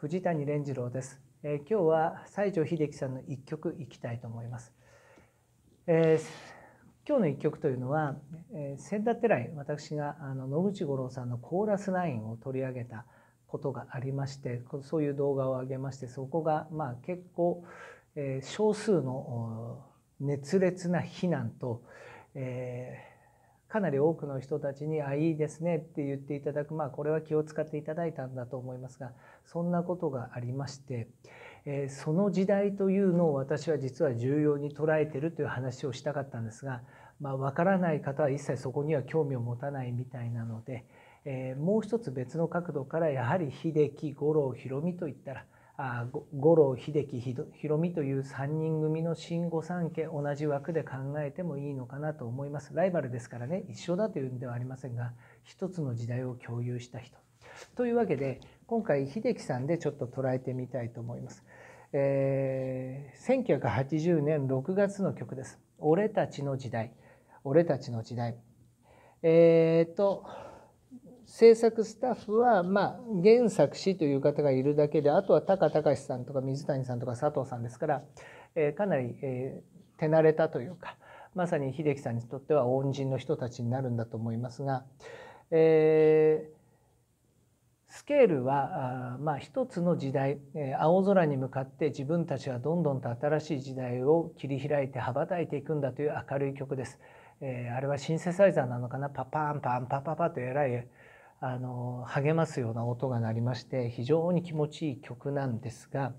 藤谷蓮次郎です、えー、今日は西城秀樹さんの一曲いきたいと思います、えー、今日の一曲というのは先だって来私があの野口五郎さんのコーラスラインを取り上げたことがありましてそういう動画を上げましてそこがまあ結構、えー、少数の熱烈な非難と、えーかなり多くの人たちに「あいいですね」って言っていただくまあこれは気を使っていただいたんだと思いますがそんなことがありまして、え、その時代というのを私は実は重要に捉えてるという話をしたかったんですが、まあ、分からない方は一切そこには興味を持たないみたいなので、え、もう一つ別の角度からやはり秀樹五郎弘美といったら「五郎秀樹弘美という3人組の新御三家同じ枠で考えてもいいのかなと思います。ライバルですからね一緒だというんではありませんが一つの時代を共有した人。というわけで今回秀樹さんでちょっと捉えてみたいと思います、えー、1980年6月の曲です「俺たちの時代」「俺たちの時代」えー、っと制作スタッフは、まあ、原作詞という方がいるだけであとは高隆さんとか水谷さんとか佐藤さんですから、えー、かなり、えー、手慣れたというかまさに秀樹さんにとっては恩人の人たちになるんだと思いますが、えー、スケールはあ、まあ、一つの時代、えー、青空に向かって自分たちはどんどんと新しい時代を切り開いて羽ばたいていくんだという明るい曲です。えー、あれはシンセサイザーなのかな？パパンパンパパパとえらいあの励ますような音が鳴りまして非常に気持ちいい曲なんですが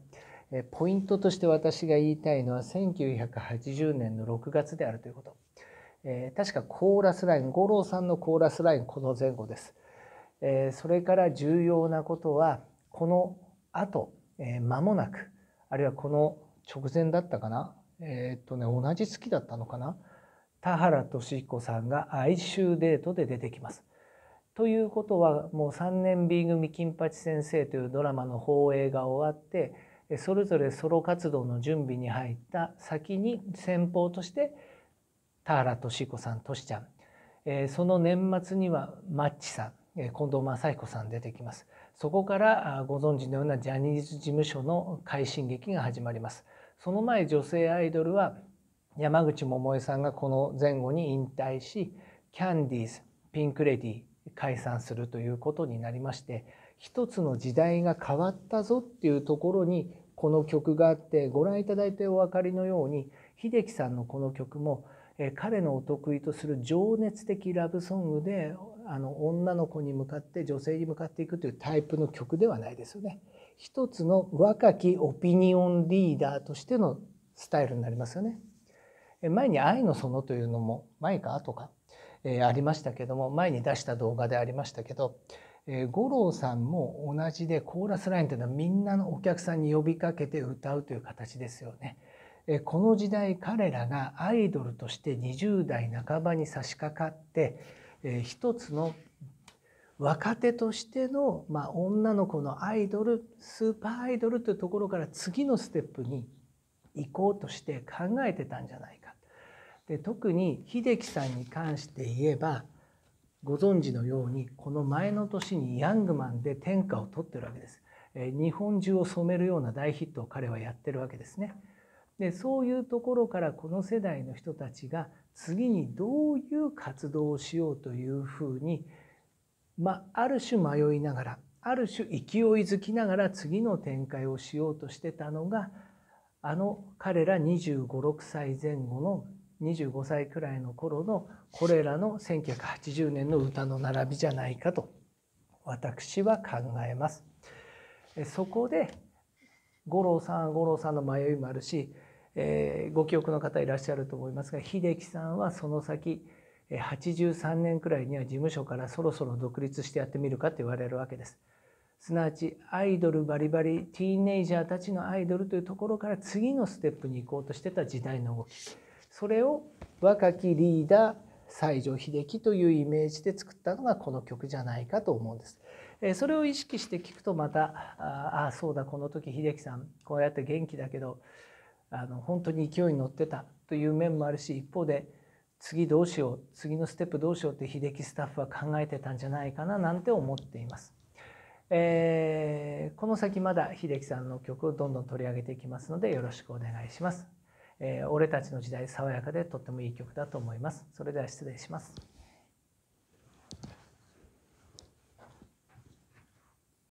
ポイントとして私が言いたいのは1980年の6月であるということ、えー、確かコーラスライン五郎さんのコーラスラインこの前後です、えー、それから重要なことはこの後、えー、間もなくあるいはこの直前だったかなえー、っとね同じ月だったのかな田原俊彦さんが哀愁デートで出てきます。ということはもう3年 B 組金八先生というドラマの放映が終わってそれぞれソロ活動の準備に入った先に先方として田原俊彦さんとしちゃん。その年末にはマッチさん近藤正彦さん出てきます。そこからご存知のようなジャニーズ事務所の快進撃が始まります。その前女性アイドルは山口百恵さんがこの前後に引退しキャンディーズピンク・レディー解散するということになりまして一つの時代が変わったぞっていうところにこの曲があってご覧いただいてお分かりのように秀樹さんのこの曲も彼のお得意とする情熱的ラブソングであの女の子に向かって女性に向かっていくというタイプの曲ではないですよね。一つの若きオピニオンリーダーとしてのスタイルになりますよね。前に「愛の園」というのも前か後かえありましたけども前に出した動画でありましたけど、え五郎さんも同じでコーラスラインというのはみんなのお客さんに呼びかけて歌うという形ですよね。えこの時代彼らがアイドルとして20代半ばに差し掛かって、え一つの若手としての、まあ、女の子のアイドルスーパーアイドルというところから次のステップに行こうとして考えてたんじゃないか。で特に秀樹さんに関して言えばご存知のようにこの前の年にヤングマンで天下を取ってるわけです。日本中を染めるような大ヒットを彼はやってるわけですね。でそういうところからこの世代の人たちが次にどういう活動をしようというふうに、まあ、ある種迷いながらある種勢いづきながら次の展開をしようとしてたのがあの彼ら2 5 6歳前後の25歳くらいの頃のこれらの1980年の歌の並びじゃないかと私は考えます。そこで五郎さん五郎さんの迷いもあるし、えー、ご記憶の方いらっしゃると思いますが秀樹さんはその先83年くらいには事務所からそろそろ独立してやってみるかと言われるわけです。すなわちアイドルバリバリティーネイジャーたちのアイドルというところから次のステップに行こうとしてた時代の動きそれを若きリーダー西城秀樹というイメージで作ったのがこの曲じゃないかと思うんです。それを意識して聞くとまたああそうだこの時秀樹さんこうやって元気だけどあの本当に勢いに乗ってたという面もあるし一方で次どうしよう次のステップどうしようって秀樹スタッフは考えてたんじゃないかななんて思っています。えー、この先まだ秀樹さんの曲をどんどん取り上げていきますのでよろしくお願いします。えー、俺たちの時代爽やかでとってもいい曲だと思います。それでは失礼します。